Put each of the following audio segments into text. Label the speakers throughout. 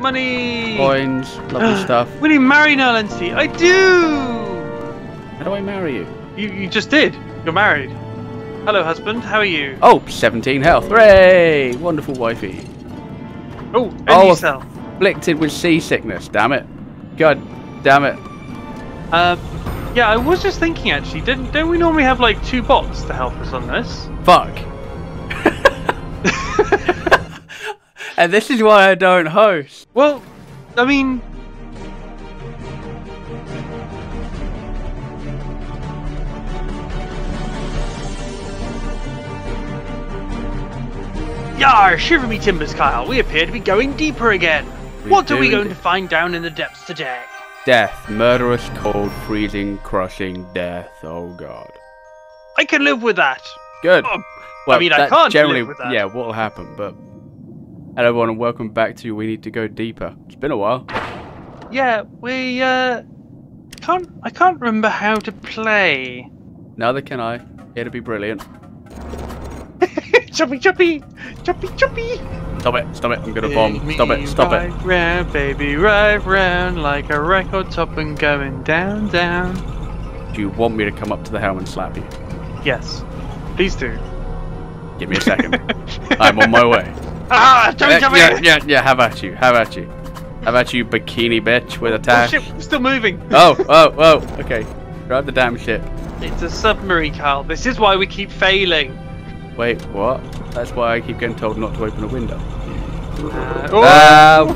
Speaker 1: Money!
Speaker 2: Coins, lovely stuff.
Speaker 1: Will you marry Nalancy? I do!
Speaker 2: How do I marry you?
Speaker 1: You, you just did. You're married. Hello, husband. How are you?
Speaker 2: Oh, 17 health. Hooray! Wonderful wifey.
Speaker 1: Oh, and
Speaker 2: Oh,
Speaker 1: yourself.
Speaker 2: Afflicted with seasickness, damn it. God damn it.
Speaker 1: Um, yeah, I was just thinking actually. Didn't don't we normally have like two bots to help us on this?
Speaker 2: Fuck. and this is why I don't host.
Speaker 1: Well, I mean, Yar, shiver me timbers, Kyle. We appear to be going deeper again.
Speaker 2: We
Speaker 1: what are we going to find down in the depths today?
Speaker 2: Death. Murderous, cold, freezing, crushing death. Oh god.
Speaker 1: I can live with that.
Speaker 2: Good.
Speaker 1: Oh,
Speaker 2: Well, I
Speaker 1: mean, I can't
Speaker 2: generally,
Speaker 1: live with that.
Speaker 2: yeah, what'll happen, but... Hello everyone and welcome back to We Need to Go Deeper. It's been a while.
Speaker 1: yeah, we uh can't. I can't remember how to play.
Speaker 2: Neither can I. It'll be brilliant.
Speaker 1: Jumpy, jumpy, jumpy, jumpy.
Speaker 2: Stop it, stop it, I'm gonna bomb. Stop it, stop
Speaker 1: right
Speaker 2: it.
Speaker 1: Round, baby, right round like a record top and going down, down.
Speaker 2: Do you want me to come up to the helm and slap you?
Speaker 1: Yes, please do.
Speaker 2: Give me a second. I'm on my way.
Speaker 1: Ah, don't
Speaker 2: Yeah, yeah, yeah, yeah, how about you? How about you? How about you, bikini bitch with a
Speaker 1: Oh
Speaker 2: tash?
Speaker 1: shit, we're still moving.
Speaker 2: Oh, oh, oh, okay. Grab the damn ship.
Speaker 1: It's a submarine, Carl. This is why we keep failing.
Speaker 2: Wait, what? That's why I keep getting told not to open a window.
Speaker 1: Uh, oh,
Speaker 2: Ah,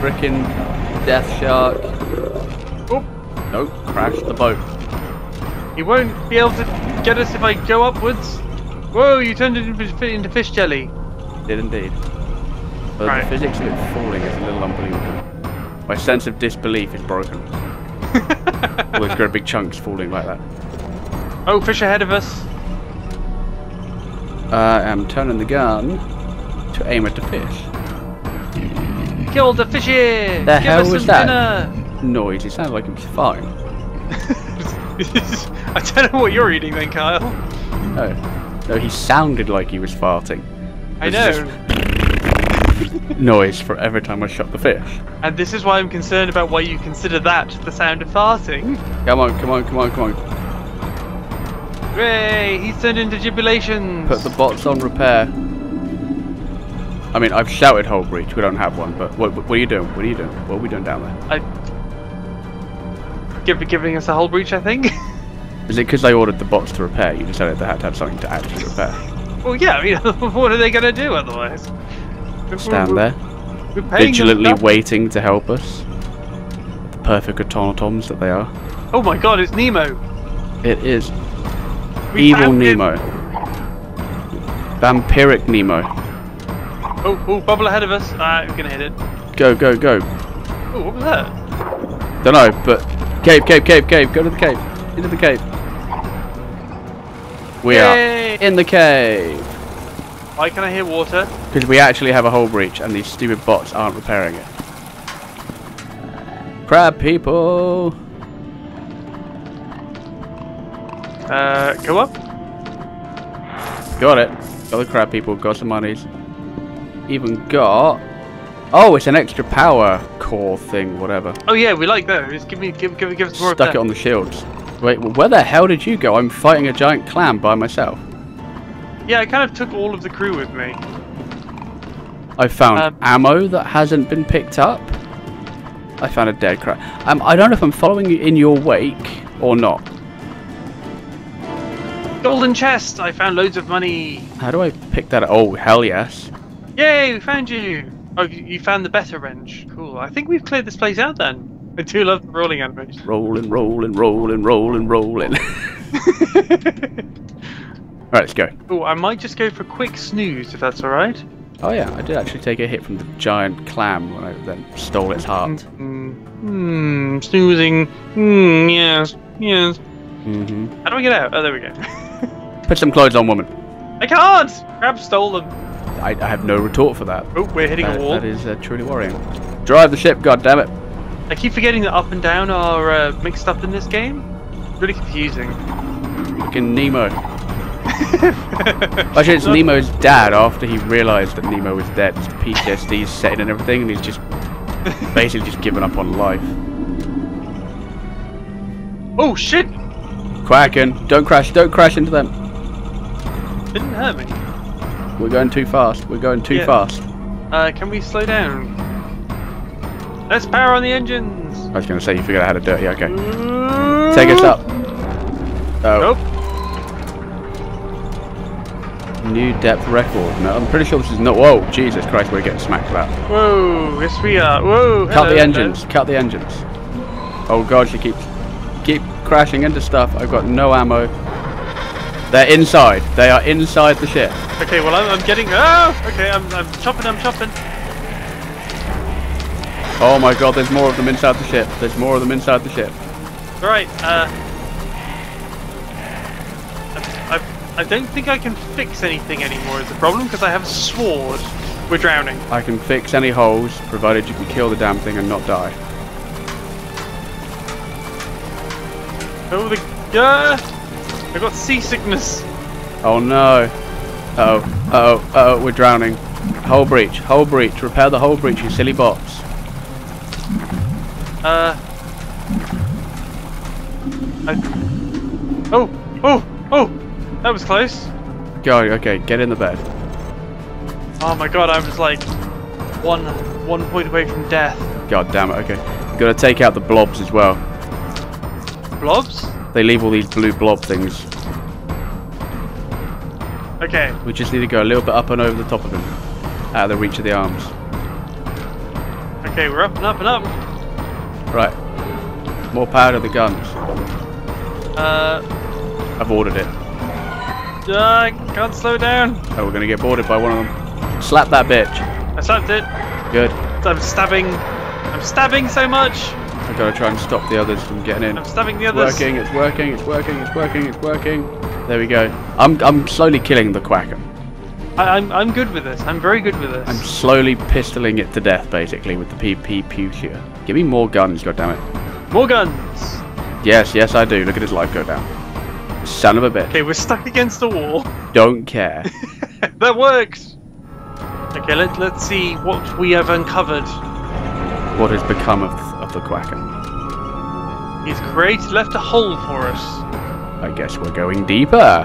Speaker 2: frickin' death shark.
Speaker 1: oh,
Speaker 2: No, crash the boat.
Speaker 1: he won't be able to get us if I go upwards. Whoa, you turned it into fish jelly.
Speaker 2: Did indeed. But
Speaker 1: Right.
Speaker 2: the physics of it falling is a little unbelievable. My sense of disbelief is broken. All those great big chunks falling like that.
Speaker 1: oh, fish ahead of us.
Speaker 2: I am turning the gun to aim at the fish.
Speaker 1: Kill the fishes!
Speaker 2: The
Speaker 1: Give
Speaker 2: hell
Speaker 1: us
Speaker 2: was
Speaker 1: some
Speaker 2: that?
Speaker 1: dinner!
Speaker 2: Noise, it sounded like it was fine.
Speaker 1: I don't know what you're eating then, Kyle.
Speaker 2: No. No, he sounded like he was farting.
Speaker 1: I know.
Speaker 2: Noise for every time I shot the fish.
Speaker 1: And this is why I'm concerned about why you consider that the sound of farting.
Speaker 2: Come on, come on, come on, come on.
Speaker 1: Hooray! He's turned into jubilations!
Speaker 2: Put the bots on repair. I mean, I've shouted whole breach. We don't have one, but what, what are you doing? What are you doing? What are we doing down there?
Speaker 1: I... Give, giving us a whole breach, I think?
Speaker 2: Is it because I ordered the bots to repair? You decided they had to have something to actually repair.
Speaker 1: Well, yeah, I mean, what are they going to do otherwise?
Speaker 2: Stand there,
Speaker 1: We're paying them
Speaker 2: vigilantly waiting to help us. The perfect automatons that they are.
Speaker 1: Oh my god, it's Nemo!
Speaker 2: It is
Speaker 1: We
Speaker 2: evil
Speaker 1: found him.
Speaker 2: Nemo. Vampiric Nemo.
Speaker 1: Oh, oh, bubble ahead of us. We're gonna hit it.
Speaker 2: Go, go, go.
Speaker 1: Oh, what was that?
Speaker 2: Don't know, but cave, cave, cave, cave. Go to the cave. Into the cave. We
Speaker 1: Yay!
Speaker 2: are in the cave
Speaker 1: Why can I hear water?
Speaker 2: because we actually have a hole breach, and these stupid bots aren't repairing it. Crab people.
Speaker 1: Uh, go up.
Speaker 2: Got it. Got the crab people. Got some monies. Even got. Oh, it's an extra power core thing. Whatever.
Speaker 1: Oh yeah, we like those. Give me, give, give, give us more
Speaker 2: Stuck it on the shields. Wait, where the hell did you go? I'm fighting a giant clam by myself.
Speaker 1: Yeah, I kind of took all of the crew with me.
Speaker 2: I found
Speaker 1: Um,
Speaker 2: ammo that hasn't been picked up. I found a dead crab. Um, I don't know if I'm following you in your wake or not.
Speaker 1: Golden chest! I found loads of money.
Speaker 2: How do I pick that up? Oh, hell yes.
Speaker 1: Yay, we found you. Oh, you found the better wrench. Cool. I think we've cleared this place out then. I do love the rolling animation.
Speaker 2: Rolling, rolling, rolling, rolling, rolling. Alright, let's go.
Speaker 1: oh, I might just go for a quick snooze if that's all right.
Speaker 2: Oh yeah, I did actually take a hit from the giant clam when I then stole its heart.
Speaker 1: Hmm. Hmm. Snoozing. Hmm. Yes. Yes.
Speaker 2: hmm
Speaker 1: How do I get out? Oh, there we go.
Speaker 2: Put some clothes on, woman.
Speaker 1: I can't. Crab stole them.
Speaker 2: I, I have no retort for that.
Speaker 1: Oh, we're hitting
Speaker 2: That-
Speaker 1: a wall.
Speaker 2: that is uh, truly worrying. Drive the ship, God damn it!
Speaker 1: I keep forgetting that up and down are uh, mixed up in this game. Really confusing.
Speaker 2: Fucking Nemo. Actually, it's Nemo's dad after he realised that Nemo was dead. His PTSD's setting and everything, and he's just basically just given up on life.
Speaker 1: Oh shit!
Speaker 2: Quacking. Don't crash. Don't crash into them.
Speaker 1: Didn't hurt me.
Speaker 2: We're going too fast. We're going too
Speaker 1: Yeah.
Speaker 2: fast.
Speaker 1: Uh, can we slow down? Let's power on the engines.
Speaker 2: I was going to say you figured out how to do it. Yeah, okay. Take us up. Oh,
Speaker 1: Nope.
Speaker 2: New depth record. No, I'm pretty sure this is not. Whoa, Jesus Christ, we're getting smacked that.
Speaker 1: Whoa. Yes, we are. Whoa.
Speaker 2: Cut
Speaker 1: hello,
Speaker 2: the
Speaker 1: hello.
Speaker 2: engines. Cut the engines. Oh God, she keeps keep crashing into stuff. I've got no ammo. They're inside. They are inside the ship.
Speaker 1: Okay. Well, I'm, I'm getting. Oh. Okay. I'm. I'm chopping. I'm chopping.
Speaker 2: Oh my God, there's more of them inside the ship. There's more of them inside the ship.
Speaker 1: Right. Uh. I, don't think I can fix anything anymore. Is the problem because I have a sword. We're drowning.
Speaker 2: I can fix any holes, provided you can kill the damn thing and not die.
Speaker 1: Oh the. Uh, I got seasickness.
Speaker 2: Oh no. Uh oh. Uh oh. Uh oh. We're drowning. Hull breach. Hull breach. Repair the hull breach, you silly bots.
Speaker 1: Uh. I. Oh. Oh. Oh. That was close.
Speaker 2: Go. Okay. Get in the bed.
Speaker 1: Oh my god, I was like one one point away from death.
Speaker 2: God damn it. Okay. Gotta take out the blobs as well.
Speaker 1: Blobs?
Speaker 2: They leave all these blue blob things.
Speaker 1: Okay.
Speaker 2: We just need to go a little bit up and over the top of them. Out of the reach of the arms.
Speaker 1: Okay, we're up and up and up.
Speaker 2: Right. More power to the guns.
Speaker 1: Uh,
Speaker 2: I've ordered it.
Speaker 1: I can't slow down.
Speaker 2: Oh, we're gonna get boarded by one of them. Slap that bitch.
Speaker 1: I slapped it.
Speaker 2: Good.
Speaker 1: I'm stabbing. I'm stabbing so much.
Speaker 2: I gotta try and stop the others from getting in.
Speaker 1: I'm stabbing the
Speaker 2: It's
Speaker 1: others.
Speaker 2: working, it's working, it's working, it's working, it's working. There we go. I'm I'm slowly killing the quacker.
Speaker 1: I, I'm I'm good with this. I'm very good with this.
Speaker 2: I'm slowly pistoling it to death basically with the PP Pucia. Give me more guns, goddammit.
Speaker 1: More guns.
Speaker 2: Yes, yes I do. Look at his life go down. Son of a bitch.
Speaker 1: Okay, we're stuck against the wall.
Speaker 2: Don't care.
Speaker 1: that works. Okay, let let's see what we have uncovered.
Speaker 2: what has become of, of the quacker?
Speaker 1: He's great. Left a hole for us.
Speaker 2: I guess we're going deeper.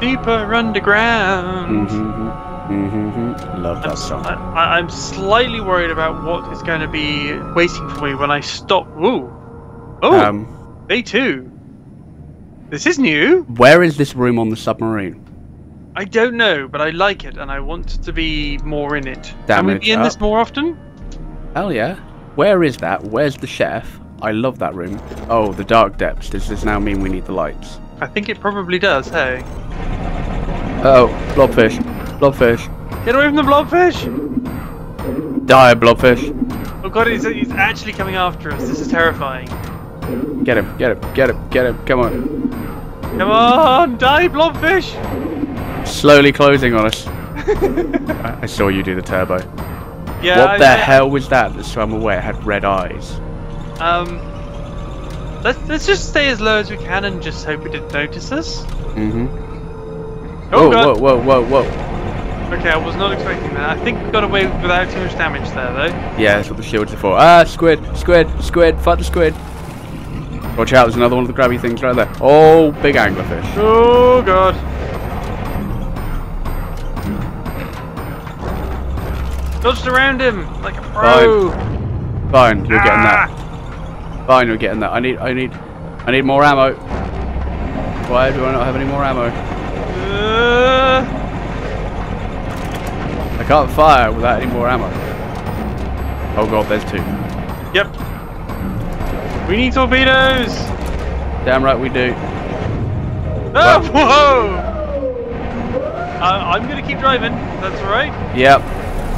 Speaker 1: Deeper underground.
Speaker 2: Mm-hmm. Mm-hmm. Love
Speaker 1: I'm,
Speaker 2: that song.
Speaker 1: I, I'm slightly worried about what is going to be waiting for me when I stop. Ooh. Oh,
Speaker 2: Um,
Speaker 1: day two. This is new.
Speaker 2: where is this room on the submarine?
Speaker 1: I don't know, but I like it and I want to be more in it. Can we be in
Speaker 2: uh,
Speaker 1: this more often?
Speaker 2: Hell yeah. Where is that? Where's the chef? I love that room. Oh, the dark depths. Does this now mean we need the lights?
Speaker 1: I think it probably does, hey.
Speaker 2: Oh, blobfish. Blobfish.
Speaker 1: Get away from the blobfish!
Speaker 2: Die, blobfish.
Speaker 1: Oh god, he's, he's actually coming after us. This is terrifying.
Speaker 2: Get him, get him, get him, get him. Come on.
Speaker 1: Come on, die, blobfish!
Speaker 2: Slowly closing on us. I, saw you do the turbo.
Speaker 1: Yeah.
Speaker 2: what
Speaker 1: I-
Speaker 2: the hell was that that swam away? It had red eyes.
Speaker 1: Um, let's let's just stay as low as we can and just hope it didn't notice us.
Speaker 2: Mm-hmm.
Speaker 1: Oh
Speaker 2: whoa,
Speaker 1: god.
Speaker 2: whoa, whoa, whoa, whoa.
Speaker 1: Okay, I was not expecting that. I think we got away without too much damage there, though.
Speaker 2: Yeah, that's what the shields are for. Ah, squid, squid, squid, fight the squid. Watch out, there's another one of the grabby things right there. Oh, big anglerfish.
Speaker 1: Oh god. Dodged around him like a pro.
Speaker 2: Fine, you're getting
Speaker 1: Ah!
Speaker 2: that. Fine, you're getting that. I need, I need, I need more ammo. Why do I not have any more ammo?
Speaker 1: Uh,
Speaker 2: I can't fire without any more ammo. Oh god, there's two.
Speaker 1: yep. We need torpedoes.
Speaker 2: Damn right we do.
Speaker 1: Oh, whoa! Uh, I'm gonna keep driving. That's right.
Speaker 2: Yep.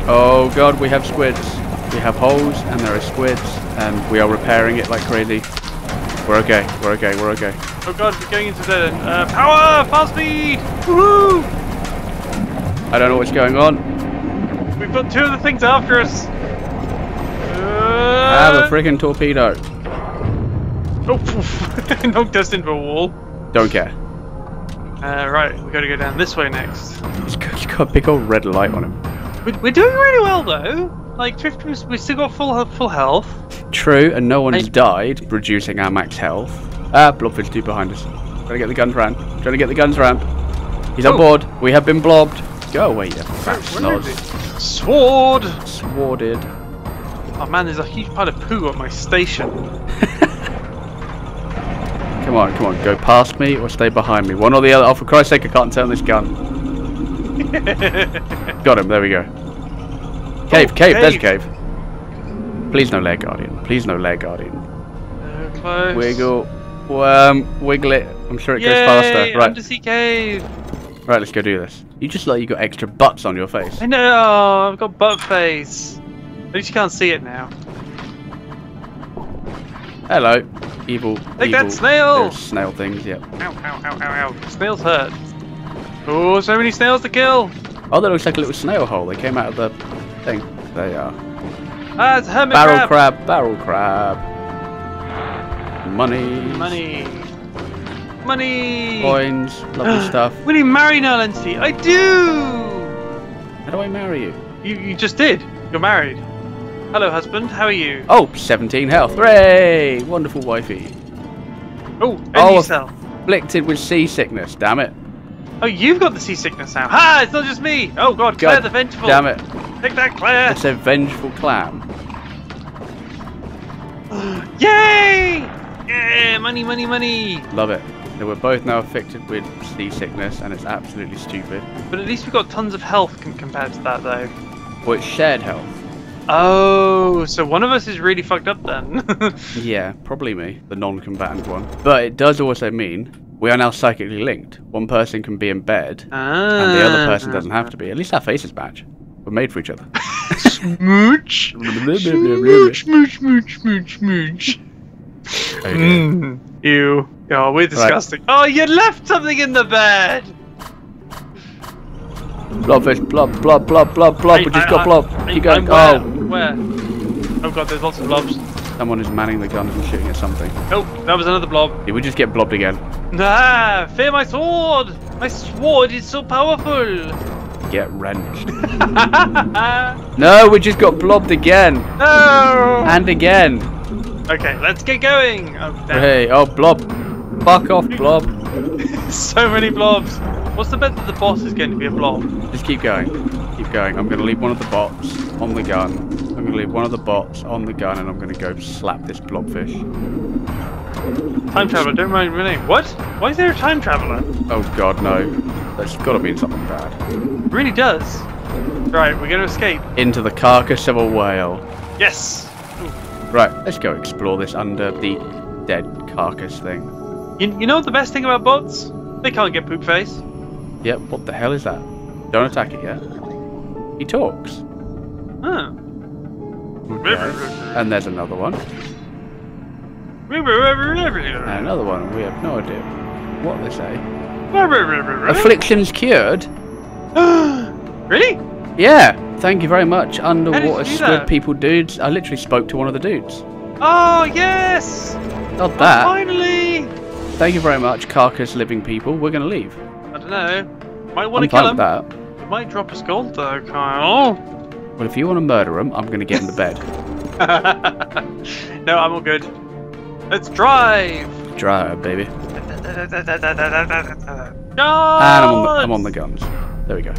Speaker 2: Oh god, we have squids. We have holes and there are squids and we are repairing it like crazy. We're okay, we're okay, we're okay.
Speaker 1: Oh god, we're going into the... Uh, power! Fast speed! Woohoo!
Speaker 2: I don't know what's going on.
Speaker 1: We've got two of the things after us.
Speaker 2: I have
Speaker 1: Uh,
Speaker 2: a freaking torpedo.
Speaker 1: Oh, knocked us into a wall.
Speaker 2: Don't care.
Speaker 1: Uh, right, we gotta go down this way next.
Speaker 2: He's got, he's got a big old red light on him.
Speaker 1: We're, doing really well though. Like we still got full full health.
Speaker 2: True, and no one has died, reducing our max health. Ah, Blobfish 2 behind us. Trying to get the guns round. Trying to get the guns round. He's on
Speaker 1: Oh.
Speaker 2: board. We have been blobbed. Go away, you fat
Speaker 1: Where is
Speaker 2: snoz.
Speaker 1: it? Sword!
Speaker 2: Sworded.
Speaker 1: Oh man, there's a huge pile of poo at my station.
Speaker 2: Come on, come on. Go past me or stay behind me. One or the other. Oh, for Christ's sake, I can't turn this gun. Got him. There we go. Cave,
Speaker 1: Oh,
Speaker 2: cave. There's
Speaker 1: cave.
Speaker 2: cave. Please no leg guardian. Please no leg guardian.
Speaker 1: Uh, close.
Speaker 2: Wiggle. Um, wiggle it. I'm sure it
Speaker 1: Yay,
Speaker 2: goes faster. Right,
Speaker 1: Undersea cave.
Speaker 2: right. Let's go do this. You just like you got extra butts on your face.
Speaker 1: I know. I've got butt face. At least you can't see it now.
Speaker 2: Hello, evil.
Speaker 1: Take
Speaker 2: evil.
Speaker 1: that, snail!
Speaker 2: Snail things. Yep.
Speaker 1: Ow, ow, ow, ow, ow. Snails hurt. Oh, so many snails to kill.
Speaker 2: Oh, that looks like a little snail hole. They came out of the thing. There you are.
Speaker 1: Ah, it's hermit
Speaker 2: Barrel
Speaker 1: crab.
Speaker 2: crab. Barrel crab. Money.
Speaker 1: Money. Money.
Speaker 2: Coins. Lovely stuff.
Speaker 1: Will you marry Nalency? I do.
Speaker 2: How do I marry you?
Speaker 1: You, you just did. You're married. Hello, husband. How are you?
Speaker 2: Oh, 17 health. Hooray! Wonderful wifey.
Speaker 1: Oh, and
Speaker 2: Oh,
Speaker 1: yourself.
Speaker 2: Afflicted with seasickness. Damn it.
Speaker 1: Oh, you've got the seasickness now. Ha! It's not just me. Oh God, Claire
Speaker 2: God
Speaker 1: the Vengeful.
Speaker 2: Damn it.
Speaker 1: Take that, Claire.
Speaker 2: It's a vengeful clam.
Speaker 1: Yay! Yeah, money, money, money.
Speaker 2: Love it. So we're both now afflicted with seasickness, and it's absolutely stupid.
Speaker 1: But at least we've got tons of health compared to that, though.
Speaker 2: Well, it's shared health.
Speaker 1: Oh, so one of us is really fucked up then.
Speaker 2: Yeah, probably me, the non-combatant one. But it does also mean we are now psychically linked. One person can be in bed,
Speaker 1: ah.
Speaker 2: and the other person doesn't have to be. At least our faces match. We're made for each other.
Speaker 1: Smooch. Smooch, smooch, smooch, smooch, smooch.
Speaker 2: Okay.
Speaker 1: Mm. Ew. Oh, we're disgusting. Oh, you left something in the bed.
Speaker 2: Blobfish, blob, blob, blob, blob, blob. We just got blob.
Speaker 1: I-
Speaker 2: going.
Speaker 1: I'm where?
Speaker 2: Oh,
Speaker 1: Where? Oh god, there's lots of blobs.
Speaker 2: someone is manning the guns and shooting at something.
Speaker 1: Oh, that was another blob.
Speaker 2: Did we just get blobbed again?
Speaker 1: Ah, fear my sword! My sword is so powerful!
Speaker 2: Get wrenched.
Speaker 1: no!
Speaker 2: No, we just got blobbed again. And again.
Speaker 1: Okay, let's get going! Oh.
Speaker 2: Hey, oh, blob. Fuck off, blob.
Speaker 1: so many blobs! What's the bet that the boss is going to be a blob?
Speaker 2: Just keep going. Keep going. I'm going to leave one of the bots on the gun. I'm going to leave one of the bots on the gun and I'm going to go slap this blobfish.
Speaker 1: Time traveler, don't mind me. What? Why is there a time traveler?
Speaker 2: Oh god, no. That's got to be in something bad.
Speaker 1: It really does. Right, we're going to escape.
Speaker 2: Into the carcass of a whale.
Speaker 1: Yes!
Speaker 2: Right, let's go explore this under the dead carcass thing.
Speaker 1: You, you know the best thing about bots? They can't get poop face.
Speaker 2: Yep, what the hell is that? Don't attack it yet. He talks.
Speaker 1: Huh.
Speaker 2: Okay. And there's another one. And another one. We have no idea what they say. Afflictions cured?
Speaker 1: really?
Speaker 2: Yeah, thank you very much, underwater squid people dudes. I literally spoke to one of the dudes.
Speaker 1: Oh, yes!
Speaker 2: Not
Speaker 1: Oh,
Speaker 2: that.
Speaker 1: finally!
Speaker 2: Thank you very much, carcass living people. We're gonna leave.
Speaker 1: I don't know. Might want to kill him.
Speaker 2: that.
Speaker 1: It might drop us gold though, Kyle.
Speaker 2: Well, if you want to murder him, I'm gonna get in the bed.
Speaker 1: no, I'm all good. Let's drive!
Speaker 2: Drive, baby.
Speaker 1: And
Speaker 2: And I'm on, the, I'm on the guns. There we go.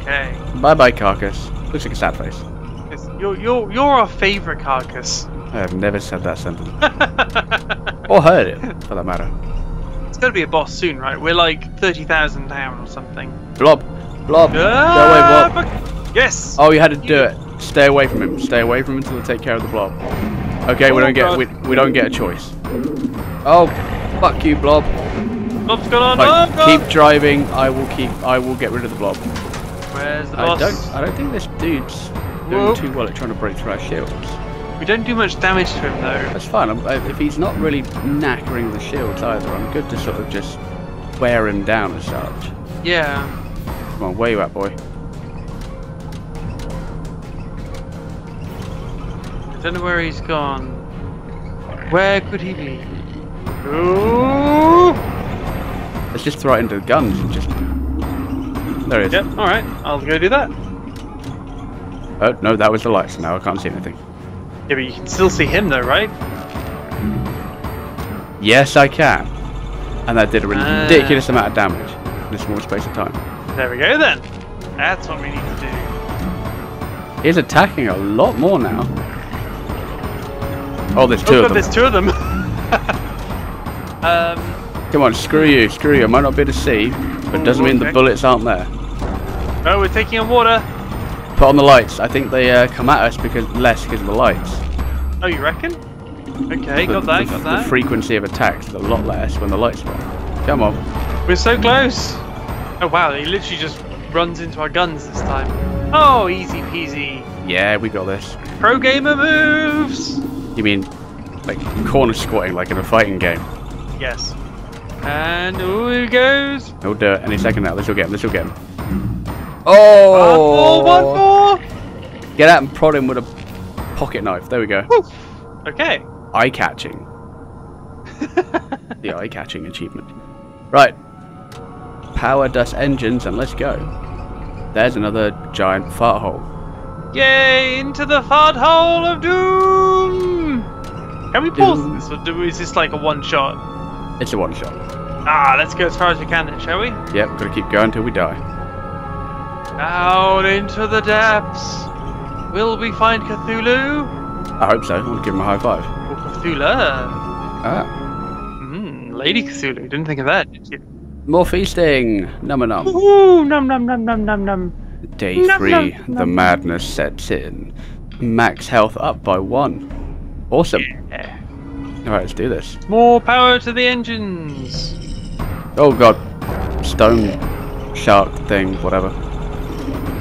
Speaker 1: Okay.
Speaker 2: Bye bye, carcass. Looks like a sad face.
Speaker 1: Yes, You're, you're, you're our favourite carcass.
Speaker 2: I have never said that sentence. or heard it, for that matter.
Speaker 1: It's gotta be a boss soon, right? We're like 30,000 down or something.
Speaker 2: Blob. Blob. Go away,
Speaker 1: Ah,
Speaker 2: Blob.
Speaker 1: Yes!
Speaker 2: Oh, you had to do it. Stay away from him. Stay away from him until they take care of the blob. Okay, we
Speaker 1: Oh,
Speaker 2: don't get we, we don't get a choice. Oh, fuck you, blob.
Speaker 1: Blob's gone on!
Speaker 2: Right,
Speaker 1: oh, God.
Speaker 2: keep driving. I will keep. I will get rid of the blob.
Speaker 1: Where's the
Speaker 2: I
Speaker 1: boss?
Speaker 2: don't. I don't think this dude's doing
Speaker 1: Whoop.
Speaker 2: too well at trying to break through our shields.
Speaker 1: We don't do much damage to him though.
Speaker 2: That's fine. I'm, if he's not really knackering the shields either, I'm good to sort of just wear him down as such.
Speaker 1: Yeah.
Speaker 2: Come on, where you at, boy?
Speaker 1: I don't know where he's gone. Where could he be? Ooh!
Speaker 2: Let's just throw it into the guns and just. There it is.
Speaker 1: Yep, alright, I'll go do that.
Speaker 2: Oh no, that was the lights. Now I can't see anything.
Speaker 1: Yeah, but you can still see him though, right?
Speaker 2: Yes, I can. And that did a
Speaker 1: Ah.
Speaker 2: ridiculous amount of damage in a small space of time.
Speaker 1: There we go then. That's what we need to do.
Speaker 2: He's attacking a lot more now. Oh, there's two
Speaker 1: oh
Speaker 2: of them.
Speaker 1: there's two of them. um,
Speaker 2: Come on, screw you, screw you. I might not be able to see, but
Speaker 1: Ooh,
Speaker 2: doesn't mean the bullets aren't there.
Speaker 1: oh, we're taking on water.
Speaker 2: Put on the lights. I think they uh, come at us because less because of the lights.
Speaker 1: Oh, you reckon? Okay,
Speaker 2: The,
Speaker 1: got that,
Speaker 2: the-
Speaker 1: got
Speaker 2: the frequency of attacks is a lot less when the lights are on. Come on.
Speaker 1: We're so close. Oh wow, he literally just runs into our guns this time. Oh, easy peasy.
Speaker 2: Yeah, we got this.
Speaker 1: Pro gamer moves.
Speaker 2: You mean like corner squatting like in a fighting game?
Speaker 1: Yes. And oh, here he goes.
Speaker 2: He'll do it any second now. This will get him. This will get him.
Speaker 1: Oh, one more.
Speaker 2: Get out and prod him with a pocket knife. There we go.
Speaker 1: Okay.
Speaker 2: Eye catching. the eye catching achievement. Right. Power dust engines and let's go. There's another giant fart hole.
Speaker 1: Yay! Into the fart hole of doom. Can we pause
Speaker 2: Doom.
Speaker 1: this, or do, is this like a one shot?
Speaker 2: It's a one shot.
Speaker 1: Ah, let's go as far as we can then, shall we?
Speaker 2: Yep, gotta keep going until we die.
Speaker 1: Out into the depths. Will we find Cthulhu?
Speaker 2: I hope so. I want to give him a high five.
Speaker 1: Or Cthulhu?
Speaker 2: Ah.
Speaker 1: Hmm, Lady Cthulhu. Didn't think of that, did you?
Speaker 2: More feasting. Num num.
Speaker 1: Ooh, num num num num num num.
Speaker 2: Day
Speaker 1: Nom,
Speaker 2: three,
Speaker 1: nom,
Speaker 2: the
Speaker 1: nom.
Speaker 2: madness sets in. Max health up by one. Awesome.
Speaker 1: Yeah.
Speaker 2: Alright, let's do this.
Speaker 1: More power to the engines.
Speaker 2: Oh god. Stone shark thing, whatever.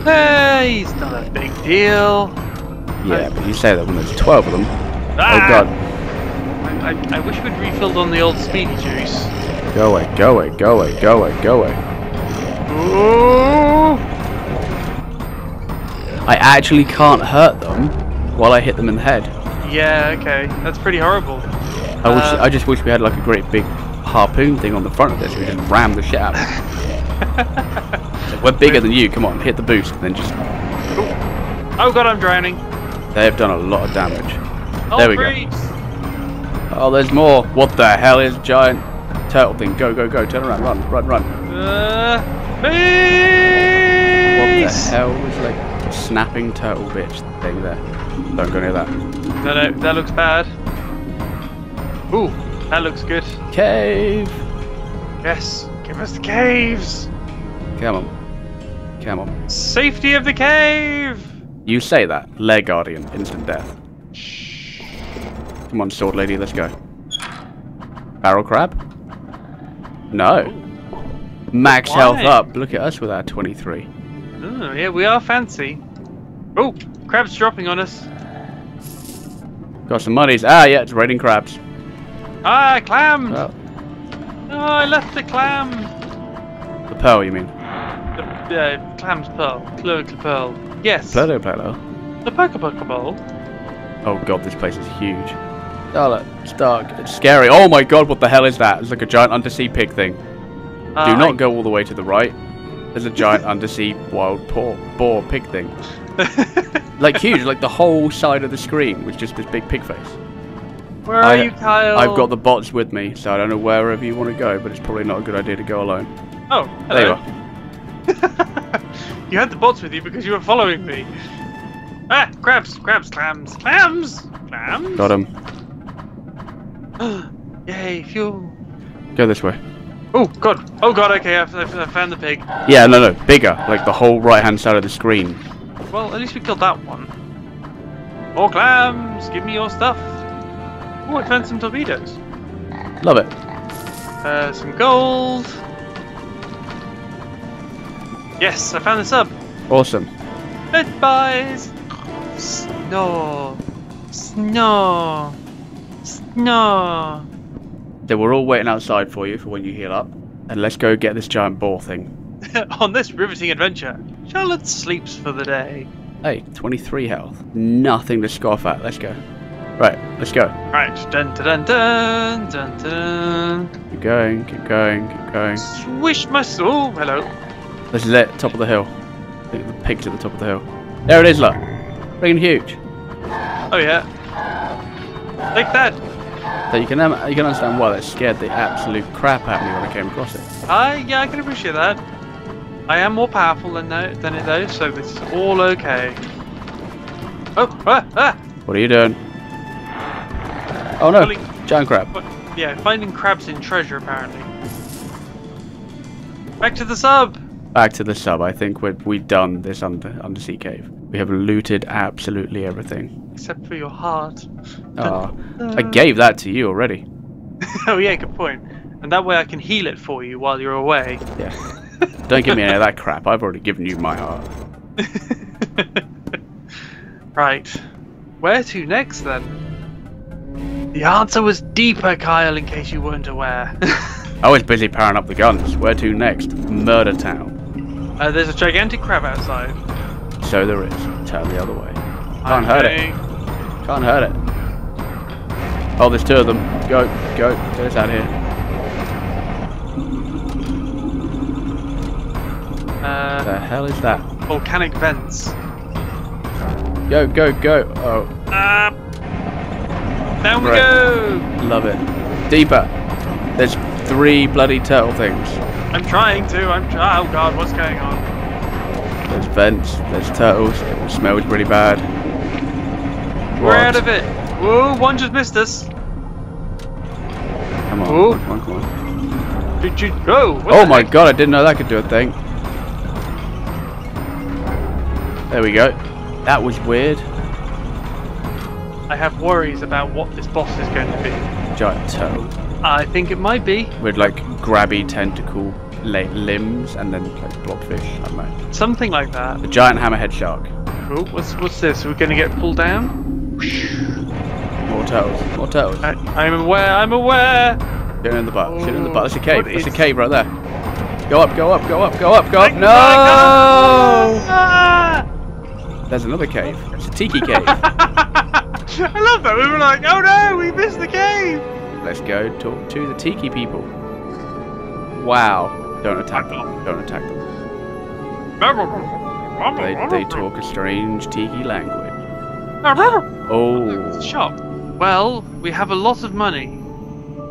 Speaker 1: Hey, it's not a big deal.
Speaker 2: Yeah, but you say that when there's 12 of them.
Speaker 1: Ah,
Speaker 2: Oh god.
Speaker 1: I, I, I wish we'd refilled on the old speed juice.
Speaker 2: Go away, go away, go away, go away, go away.
Speaker 1: Ooh.
Speaker 2: I actually can't hurt them while I hit them in the head.
Speaker 1: Yeah, okay. That's pretty horrible.
Speaker 2: I wish
Speaker 1: Uh,
Speaker 2: I just wish we had like a great big harpoon thing on the front of this. We just ram the shit out of it. Like, We're bigger than you. Come on, hit the boost, and then just.
Speaker 1: Oh god, I'm drowning.
Speaker 2: They have done a lot of damage.
Speaker 1: Oh,
Speaker 2: There we go. Oh, there's more. What the hell is giant turtle thing? Go, go, go! Turn around, run, run, run.
Speaker 1: Uh,
Speaker 2: What the hell was like snapping turtle bitch thing there? Don't go near that.
Speaker 1: No, no, that looks bad. Ooh, that looks good.
Speaker 2: Cave.
Speaker 1: Yes, give us the caves.
Speaker 2: Come on, come on.
Speaker 1: Safety of the cave.
Speaker 2: You say that, Lair Guardian, instant death. Come on, sword lady, let's go. Barrel crab? No. Max
Speaker 1: Why?
Speaker 2: health up. Look at us with our 23.
Speaker 1: Oh, yeah, we are fancy. Oh, crabs dropping on us.
Speaker 2: Got some monies. Ah, yeah, it's raining crabs.
Speaker 1: Ah, clam.
Speaker 2: Oh,
Speaker 1: Oh, I left the clam.
Speaker 2: the pearl, you mean?
Speaker 1: The uh, clam's pearl. Cloaca pearl. Yes.
Speaker 2: Play-Doh, Play-Doh.
Speaker 1: The Poke Poke Bowl.
Speaker 2: Oh god, this place is huge. Oh, look, it's dark. It's scary. Oh my god, what the hell is that? It's like a giant undersea pig thing.
Speaker 1: Uh,
Speaker 2: Do not go all the way to the right. There's a giant undersea wild boar, boar pig thing. Like huge, like the whole side of the screen was just this big pig face.
Speaker 1: Where are
Speaker 2: I-
Speaker 1: you, Kyle?
Speaker 2: I've got the bots with me, so I don't know wherever you want to go, but it's probably not a good idea to go alone.
Speaker 1: Oh,
Speaker 2: There you
Speaker 1: hello.
Speaker 2: are.
Speaker 1: you had the bots with you because you were following me. Ah, crabs, crabs, clams, clams, clams.
Speaker 2: Got him.
Speaker 1: Yay, fuel.
Speaker 2: Go this way.
Speaker 1: Oh god, oh god. Okay, I've, I've, I found the pig.
Speaker 2: Yeah, no, no, bigger, like the whole right-hand side of the screen.
Speaker 1: Well, at least we killed that one. More clams. Give me your stuff. Oh, I found some torpedoes.
Speaker 2: Love it.
Speaker 1: Uh, some gold. Yes, I found the sub.
Speaker 2: Awesome.
Speaker 1: Goodbyes. Snow. Snow. Snow.
Speaker 2: So we're all waiting outside for you for when you heal up, and let's go get this giant boar thing.
Speaker 1: On this riveting adventure, Charlotte sleeps for the day.
Speaker 2: Hey, 23 health. Nothing to scoff at. Let's go. Right, let's go.
Speaker 1: Right. Dun dun dun dun dun dun.
Speaker 2: Keep going, keep going, keep going.
Speaker 1: Swish my soul. Hello.
Speaker 2: This is it, top of the hill. I think the pig's at the top of the hill. There it is, look. Freaking huge.
Speaker 1: Oh yeah. Take that.
Speaker 2: So you can um, you can understand why that scared the absolute crap out of me when I came across it.
Speaker 1: I yeah, I can appreciate that. I am more powerful than tho- than it though, so this is all okay. Oh, ah, ah.
Speaker 2: What are you doing? Oh no,
Speaker 1: Pulling-
Speaker 2: giant crab.
Speaker 1: Yeah, finding crabs in treasure apparently. Back to the sub.
Speaker 2: Back to the sub. I think we're we done this under undersea cave. We have looted absolutely everything.
Speaker 1: Except for your heart.
Speaker 2: Ah, I gave that to you already.
Speaker 1: oh yeah, good point. And that way I can heal it for you while you're away.
Speaker 2: Yeah. Don't give me any of that crap. I've already given you my heart.
Speaker 1: right. Where to next then? The answer was deeper, Kyle, in case you weren't aware.
Speaker 2: I was busy powering up the guns. Where to next? Murder Town.
Speaker 1: Uh, there's a gigantic crab outside.
Speaker 2: So there is. Turn the other way. Can't hurt it. Can't hurt it. Oh, there's two of them. Go, go, get us out of here.
Speaker 1: Uh,
Speaker 2: The hell is that?
Speaker 1: volcanic vents.
Speaker 2: Go, go, go. Oh,
Speaker 1: Ah! down we
Speaker 2: Right.
Speaker 1: go!
Speaker 2: love it. Deeper. There's three bloody turtle things.
Speaker 1: I'm trying to. I'm. Try- oh god, what's going on?
Speaker 2: There's vents. There's turtles. It smells really bad.
Speaker 1: We're
Speaker 2: What?
Speaker 1: out of it. Whoa, one just missed us.
Speaker 2: Come on,
Speaker 1: Ooh.
Speaker 2: come on, come on.
Speaker 1: Did you go? What
Speaker 2: Oh my
Speaker 1: heck?
Speaker 2: god, I didn't know that could do a thing. There we go. That was weird.
Speaker 1: I have worries about what this boss is going to be.
Speaker 2: Giant turtle.
Speaker 1: I think it might be
Speaker 2: With like grabby tentacle like limbs and then like blobfish. I don't know.
Speaker 1: something like that.
Speaker 2: A giant hammerhead shark.
Speaker 1: Oh, what's what's this? We're going to get pulled down.
Speaker 2: More turtles. More turtles.
Speaker 1: I, I'm aware. I'm aware.
Speaker 2: Shoot in the butt. Shoot in the butt. That's a
Speaker 1: Oh,
Speaker 2: cave. That's a cave right there. Go up, go up, go up, go up, go up. No!
Speaker 1: Ah!
Speaker 2: There's another cave. It's a tiki cave.
Speaker 1: I love that. We were like, oh no, we missed the cave.
Speaker 2: Let's go talk to the tiki people. Wow. Don't attack them. Don't attack them. They, they talk a strange tiki language. Oh.
Speaker 1: Shop. Well, we have a lot of money.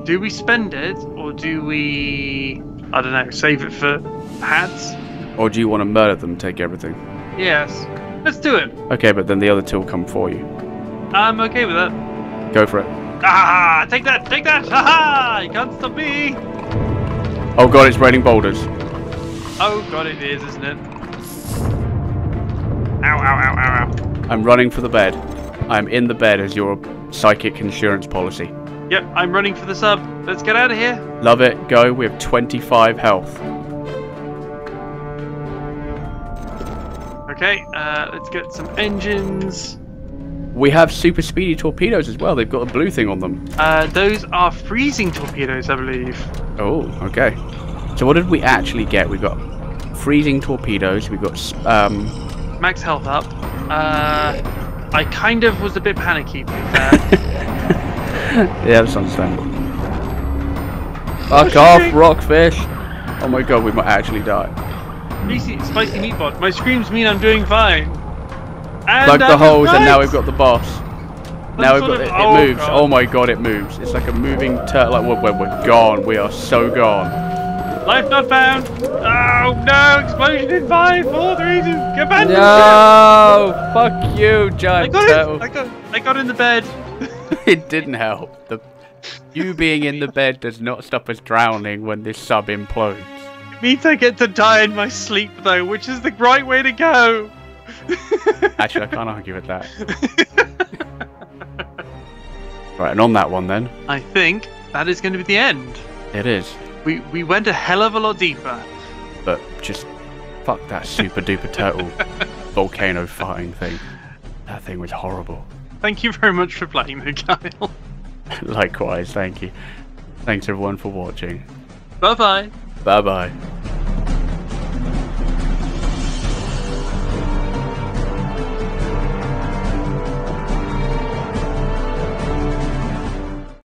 Speaker 1: Do we spend it or do we, I don't know, save it for hats?
Speaker 2: Or do you want to murder them, take everything?
Speaker 1: Yes. Let's do it.
Speaker 2: Okay, but then the other two will come for you.
Speaker 1: I'm okay with that.
Speaker 2: Go for it.
Speaker 1: Ah, take that, take that. Ha ha! You can't stop me.
Speaker 2: Oh god, it's raining boulders.
Speaker 1: Oh god, it is, isn't it? Ow, ow, ow, ow, ow.
Speaker 2: I'm running for the bed. I'm in the bed as your psychic insurance policy.
Speaker 1: Yep, I'm running for the sub. Let's get out of here.
Speaker 2: Love it. Go. We have 25 health.
Speaker 1: Okay, uh, let's get some engines.
Speaker 2: We have super speedy torpedoes as well. They've got a blue thing on them.
Speaker 1: Uh, those are freezing torpedoes, I believe.
Speaker 2: Oh, okay. So what did we actually get? We got freezing torpedoes. We got um.
Speaker 1: Max health up. Uh, I kind of was a bit panicky, to be fair.
Speaker 2: Yeah, that's understandable. Fuck off, rockfish! Oh my god, we might actually die.
Speaker 1: Spicy, spicy meatbot. My screams mean I'm doing fine.
Speaker 2: Plug the holes, and now we've got the boss. Now we've got it. It
Speaker 1: oh,
Speaker 2: moves. Oh my god, it moves. It's like a moving turtle. Like we're, we're, gone. We are so gone.
Speaker 1: Life not found. Oh no! Explosion in five, four, three, two. Ship.
Speaker 2: No! Fuck you, giant I
Speaker 1: got
Speaker 2: turtle.
Speaker 1: it. I got. I got in the bed.
Speaker 2: It didn't help. The you being in the bed does not stop us drowning when this sub implodes.
Speaker 1: It means I get to die in my sleep though, which is the right way to go.
Speaker 2: Actually, I can't argue with that. Right, and on that one then,
Speaker 1: I think that is going to be the end.
Speaker 2: it is.
Speaker 1: We we went a hell of a lot deeper.
Speaker 2: But just fuck that super duper turtle volcano fighting thing. That thing was horrible.
Speaker 1: Thank you very much for playing, though, Kyle.
Speaker 2: Likewise, thank you. Thanks everyone for watching.
Speaker 1: Bye bye.
Speaker 2: Bye bye.